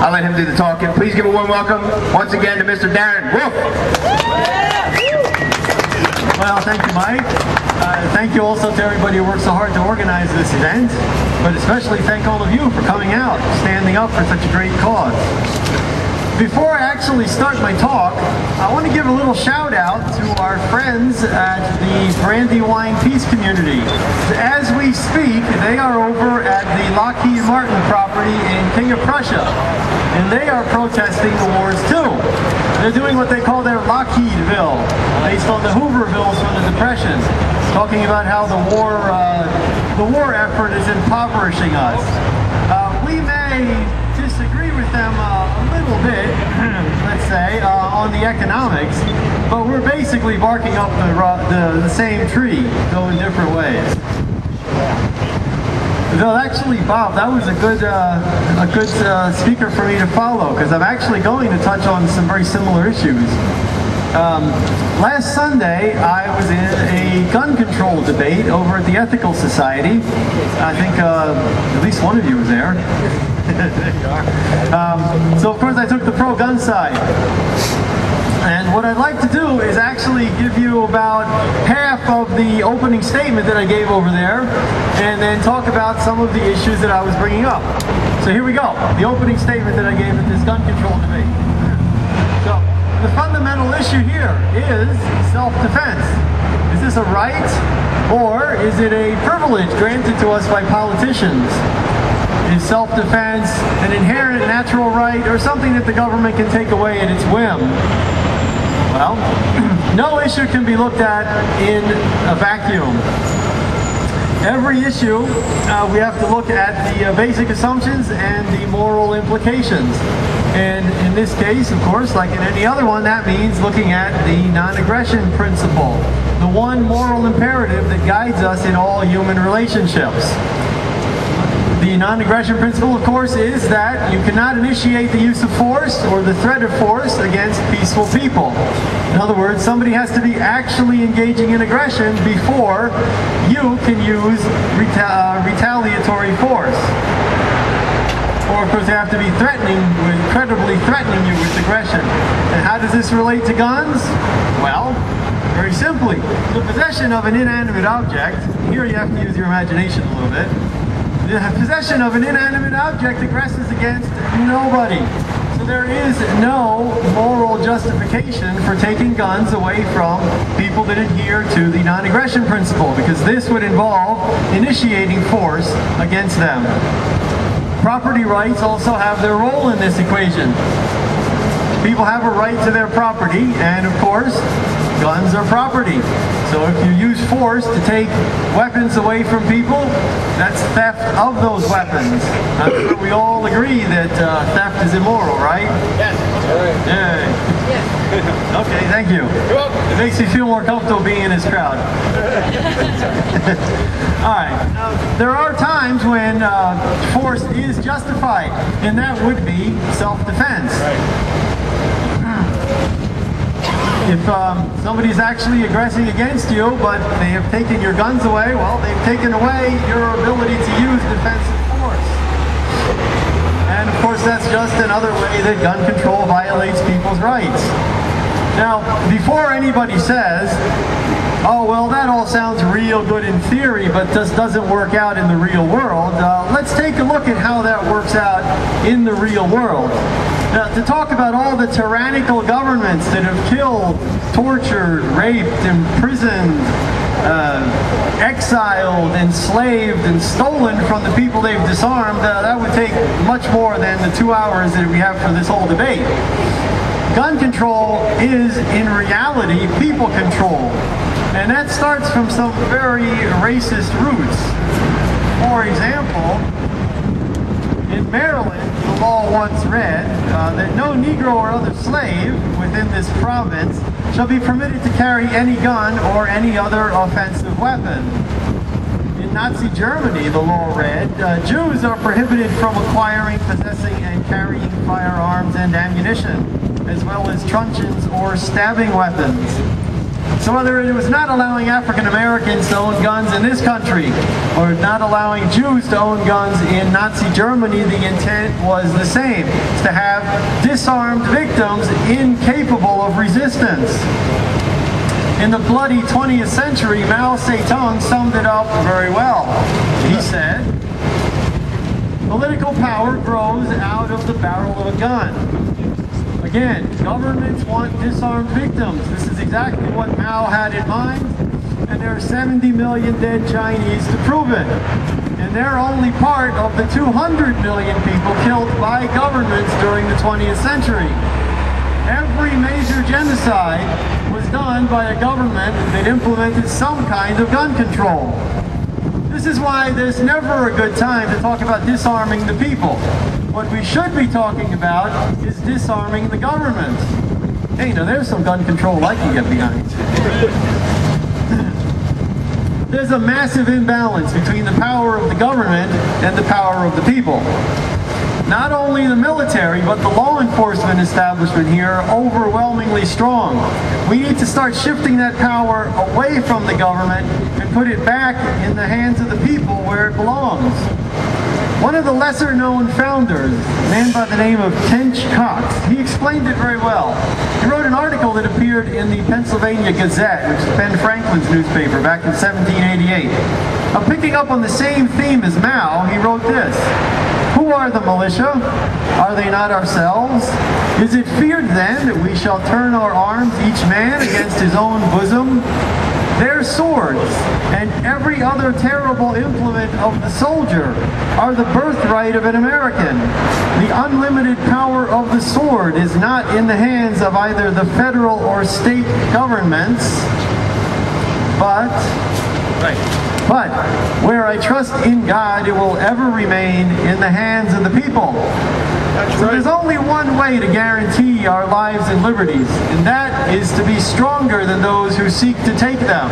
I'll let him do the talking. Please give a warm welcome once again to Mr. Darren Wolfe. Well, thank you, Mike. Uh, thank you also to everybody who worked so hard to organize this event, but especially thank all of you for coming out, standing up for such a great cause. Before I actually start my talk, I want to give a little shout out to our friends at the Brandywine Peace Community. As we speak, they are over at the Lockheed Martin property in King of Prussia, and they are protesting the wars too. They're doing what they call their Lockheedville, based on the Hoovervilles from the Depression, talking about how the war, uh, the war effort is impoverishing us. Uh, we may disagree with them uh, a little bit, let's say, uh, on the economics, but we're basically barking up the, the, the same tree, though in different ways. No, actually, Bob, that was a good uh, a good uh, speaker for me to follow because I'm actually going to touch on some very similar issues. Um, last Sunday, I was in a gun control debate over at the Ethical Society. I think uh, at least one of you was there. Um, so, of course, I took the pro-gun side. And what I'd like to do is actually give you about half of the opening statement that I gave over there, and then talk about some of the issues that I was bringing up. So here we go. The opening statement that I gave at this gun control debate. So the fundamental issue here is self-defense. Is this a right or is it a privilege granted to us by politicians? Is self-defense an inherent natural right or something that the government can take away at its whim? Well, no issue can be looked at in a vacuum. Every issue, uh, we have to look at the uh, basic assumptions and the moral implications. And in this case, of course, like in any other one, that means looking at the non-aggression principle, the one moral imperative that guides us in all human relationships. The non-aggression principle, of course, is that you cannot initiate the use of force or the threat of force against peaceful people. In other words, somebody has to be actually engaging in aggression before you can use reta- uh, retaliatory force. Or, of course, they have to be threatening, incredibly threatening you with aggression. And how does this relate to guns? Well, very simply, the possession of an inanimate object, here you have to use your imagination a little bit, possession of an inanimate object aggresses against nobody. So there is no moral justification for taking guns away from people that adhere to the non-aggression principle because this would involve initiating force against them. Property rights also have their role in this equation. People have a right to their property and of course guns are property. So if you use force to take weapons away from people, that's theft of those weapons. I'm sure we all agree that uh, theft is immoral, right? Yes. Yay. okay, thank you. It makes me feel more comfortable being in this crowd. all right. Now, there are times when uh, force is justified, and that would be self-defense. If um, somebody's actually aggressing against you, but they have taken your guns away, well, they've taken away your ability to use defensive force. And of course, that's just another way that gun control violates people's rights. Now, before anybody says, oh, well, that all sounds real good in theory, but just doesn't work out in the real world, uh, let's take a look at how that works out in the real world. Now, to talk about all the tyrannical governments that have killed, tortured, raped, imprisoned, uh, exiled, enslaved, and stolen from the people they've disarmed, uh, that would take much more than the two hours that we have for this whole debate. Gun control is, in reality, people control. And that starts from some very racist roots. For example, in Maryland, the law once read uh, that no Negro or other slave within this province shall be permitted to carry any gun or any other offensive weapon. In Nazi Germany, the law read, uh, Jews are prohibited from acquiring, possessing, and carrying firearms and ammunition, as well as truncheons or stabbing weapons. So whether it was not allowing African Americans to own guns in this country or not allowing Jews to own guns in Nazi Germany, the intent was the same, to have disarmed victims incapable of resistance. In the bloody 20th century, Mao Zedong summed it up very well. He said, Political power grows out of the barrel of a gun. Again, governments want disarmed victims. This is exactly what Mao had in mind, and there are 70 million dead Chinese to prove it. And they're only part of the 200 million people killed by governments during the 20th century. Every major genocide was done by a government that implemented some kind of gun control. This is why there's never a good time to talk about disarming the people. What we should be talking about is disarming the government. Hey, now there's some gun control I can get behind. there's a massive imbalance between the power of the government and the power of the people. Not only the military, but the law enforcement establishment here are overwhelmingly strong. We need to start shifting that power away from the government and put it back in the hands of the people where it belongs. One of the lesser known founders, a man by the name of Tench Coxe, he explained it very well. He wrote an article that appeared in the Pennsylvania Gazette, which is Ben Franklin's newspaper, back in 1788. Now, picking up on the same theme as Mao, he wrote this. Who are the militia? Are they not ourselves? Is it feared then that we shall turn our arms each man against his own bosom? Their swords and every other terrible implement of the soldier are the birthright of an American. The unlimited power of the sword is not in the hands of either the federal or state governments, but right. But where I trust in God, it will ever remain in the hands of the people. That's so right. there's only one way to guarantee our lives and liberties, and that is to be stronger than those who seek to take them.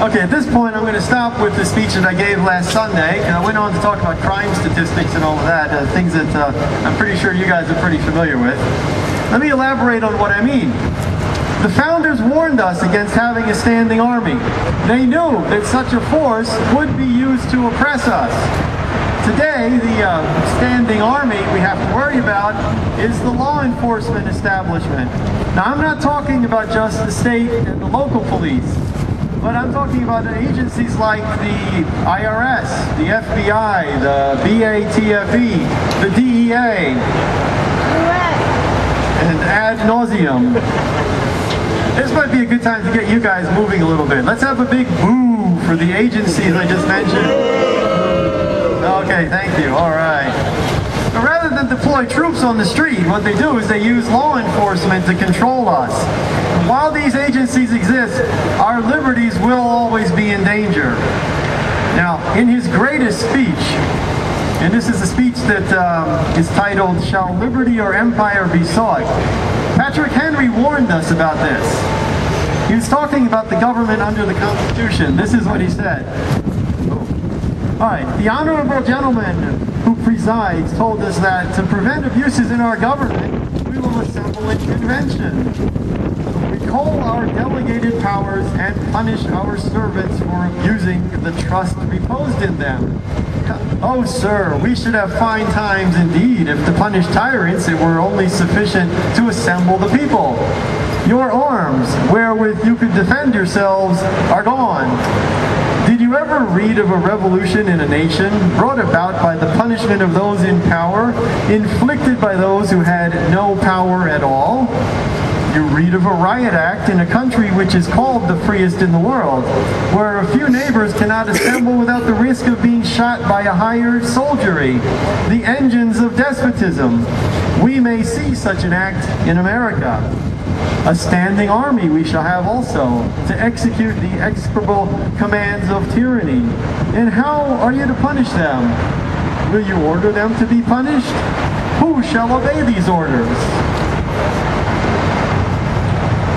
Okay, at this point I'm going to stop with the speech that I gave last Sunday, and I went on to talk about crime statistics and all of that, uh, things that uh, I'm pretty sure you guys are pretty familiar with. Let me elaborate on what I mean. The founders warned us against having a standing army. They knew that such a force would be used to oppress us. Today, the uh, standing army we have to worry about is the law enforcement establishment. Now, I'm not talking about just the state and the local police, but I'm talking about agencies like the IRS, the FBI, the BATFE, the DEA, and ad nauseum. This might be a good time to get you guys moving a little bit. Let's have a big boo for the agencies I just mentioned. Okay, thank you. All right. But rather than deploy troops on the street, what they do is they use law enforcement to control us. While these agencies exist, our liberties will always be in danger. Now, in his greatest speech, and this is a speech that um, is titled, Shall Liberty or Empire Be Sought? Patrick Henry warned us about this. He was talking about the government under the Constitution. This is what he said. All right, the honorable gentleman who presides told us that to prevent abuses in our government, we will assemble a convention. Recall our delegated powers and punish our servants for abusing the trust reposed in them. Oh, sir, we should have fine times indeed if to punish tyrants it were only sufficient to assemble the people. Your arms, wherewith you could defend yourselves, are gone. Did you ever read of a revolution in a nation brought about by the punishment of those in power, inflicted by those who had no power at all? You read of a riot act in a country which is called the freest in the world, where a few neighbors cannot assemble without the risk of being shot by a hired soldiery, the engines of despotism. We may see such an act in America. A standing army we shall have also, to execute the execrable commands of tyranny. And how are you to punish them? Will you order them to be punished? Who shall obey these orders?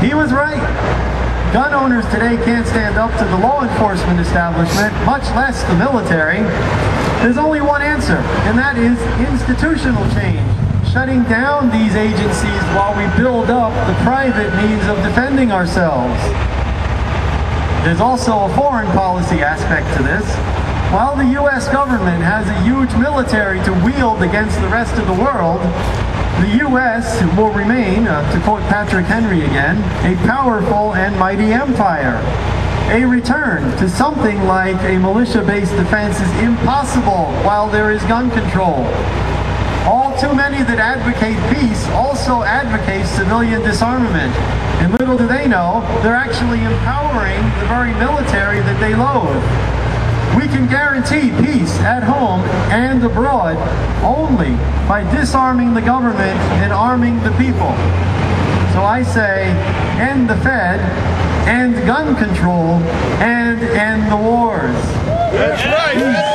He was right. Gun owners today can't stand up to the law enforcement establishment, much less the military. There's only one answer, and that is institutional change. shutting down these agencies while we build up the private means of defending ourselves. There's also a foreign policy aspect to this. While the U.S. government has a huge military to wield against the rest of the world, the U.S. will remain, uh, to quote Patrick Henry again, a powerful and mighty empire. A return to something like a militia-based defense is impossible while there is gun control. All too many that advocate peace also advocate civilian disarmament. And little do they know, they're actually empowering the very military that they loathe. We can guarantee peace at home and abroad only by disarming the government and arming the people. So I say, end the Fed, end gun control, and end the wars. That's right.